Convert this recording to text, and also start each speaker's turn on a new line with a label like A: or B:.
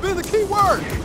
A: been the key word.